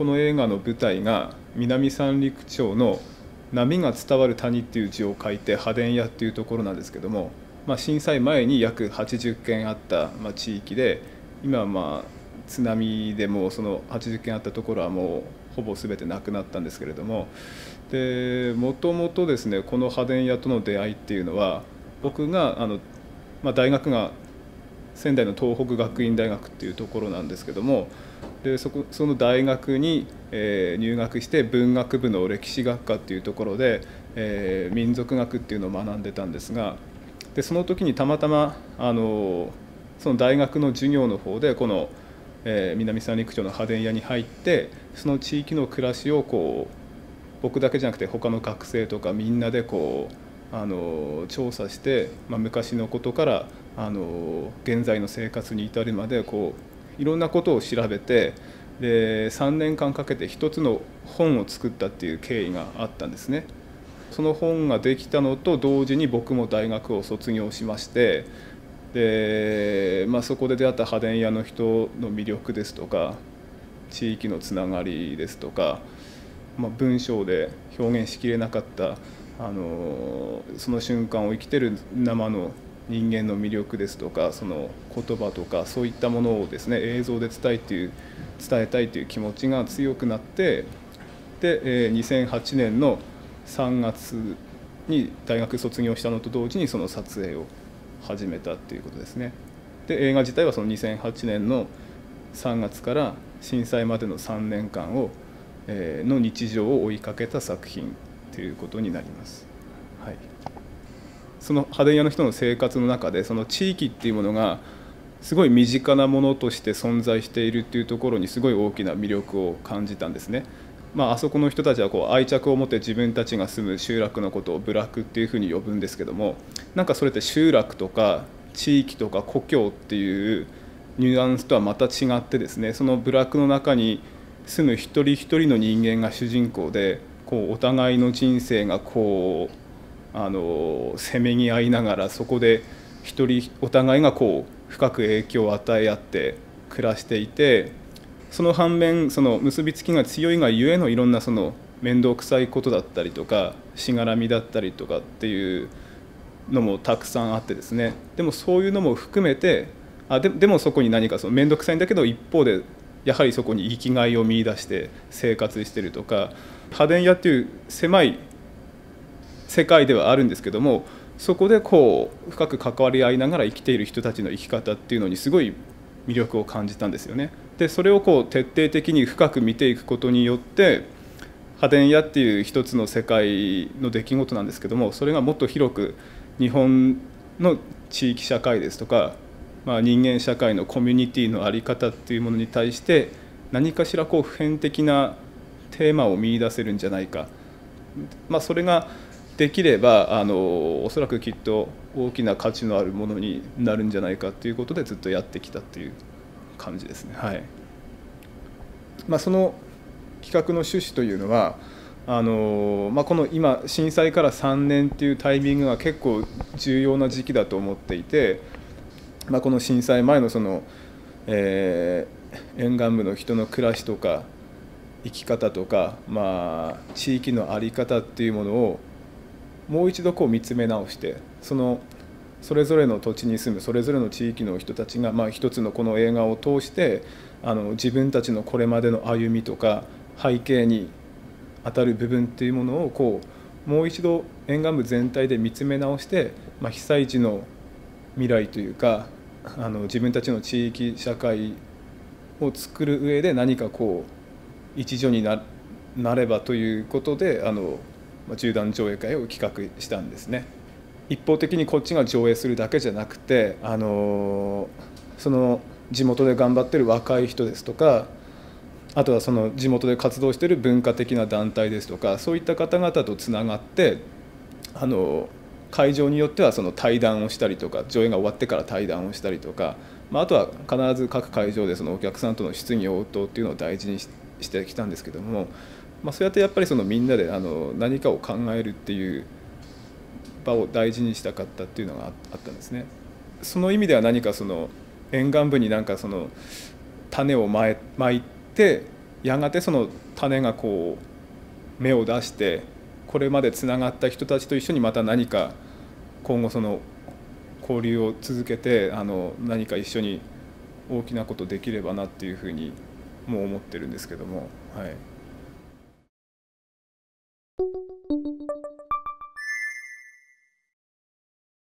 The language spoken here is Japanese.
この映画の舞台が南三陸町の「波が伝わる谷」っていう字を書いて破電屋っていうところなんですけども、まあ、震災前に約80件あった、ま、地域で今まあ津波でもその80件あったところはもうほぼ全てなくなったんですけれどもでもともとですねこの破電屋との出会いっていうのは僕があの、まあ、大学が仙台の東北学院大学っていうところなんですけどもでそこその大学に、えー、入学して文学部の歴史学科っていうところで、えー、民族学っていうのを学んでたんですがでその時にたまたまあのその大学の授業の方でこの、えー、南三陸町の派電屋に入ってその地域の暮らしをこう僕だけじゃなくて他の学生とかみんなでこうあの調査して、まあ、昔のことからあの現在の生活に至るまでこういろんなことを調べてで3年間かけて一つの本を作ったっていう経緯があったんですね。その本ができたのと同時に僕も大学を卒業しましてで、まあ、そこで出会った家電屋の人の魅力ですとか地域のつながりですとか、まあ、文章で表現しきれなかったあのその瞬間を生きてる生の人間の魅力ですとかその言葉とかそういったものをですね映像で伝えていう伝えたいという気持ちが強くなってで、え2008年の3月に大学卒業したのと同時にその撮影を始めたっていうことですね。で映画自体はその2008年の3月から震災までの3年間を、の日常を追いかけた作品ということになります。はいその派電屋の人の生活の中でその地域っていうものがすごい身近なものとして存在しているっていうところにすごい大きな魅力を感じたんですね。まあ、あそこの人たちはこう愛着を持って自分たちが住む集落のことを部落っていうふうに呼ぶんですけどもなんかそれって集落とか地域とか故郷っていうニュアンスとはまた違ってですねその部落の中に住む一人一人の人間が主人公でこうお互いの人生がこうあのせめぎ合いながらそこで一人お互いがこう深く影響を与え合って暮らしていてその反面その結びつきが強いがゆえのいろんなその面倒くさいことだったりとかしがらみだったりとかっていうのもたくさんあってですね。でもそういうのも含めてあででもそこに何かその面倒くさいんだけど一方でやはりそこに生きがいを見いだして生活してるとか家電屋っていう狭い世界ではあるんですけどもそこでこう深く関わり合いながら生きている人たちの生き方っていうのにすごい魅力を感じたんですよね。でそれをこう徹底的に深く見ていくことによって家電屋っていう一つの世界の出来事なんですけどもそれがもっと広く日本の地域社会ですとか、まあ、人間社会のコミュニティの在り方っていうものに対して何かしらこう普遍的なテーマを見いだせるんじゃないか、まあ、それができればあのおそらくきっと大きな価値のあるものになるんじゃないかということでずっとやってきたっていう感じですね。はいまあ、その企画の趣旨というのはあの、まあ、この今震災から3年っていうタイミングが結構重要な時期だと思っていて、まあ、この震災前のその、えー、沿岸部の人の暮らしとか生き方とか、まあ、地域の在り方っていうものをもう一度こう見つめ直してそのそれぞれの土地に住むそれぞれの地域の人たちが、まあ、一つのこの映画を通してあの自分たちのこれまでの歩みとか背景に当たる部分っていうものをこうもう一度沿岸部全体で見つめ直して、まあ、被災地の未来というかあの自分たちの地域社会を作る上で何かこう一助になればということであの縦断上映会を企画したんですね。一方的にこっちが上映するだけじゃなくてあのその地元で頑張ってる若い人ですとかあとはその地元で活動してる文化的な団体ですとかそういった方々とつながってあの会場によってはその対談をしたりとか上映が終わってから対談をしたりとか、まあ、あとは必ず各会場でそのお客さんとの質疑応答っていうのを大事にしてきたんですけどもまあ、そうやってやっぱりそのみんなであの何かを考えるっていう場を大事にしたかったっていうのがあったんですね。その意味では何かその沿岸部になんかその種をまいてやがてその種がこう芽を出してこれまでつながった人たちと一緒にまた何か今後その交流を続けてあの何か一緒に大きなことできればなっていうふうにもう思ってるんですけどもはい。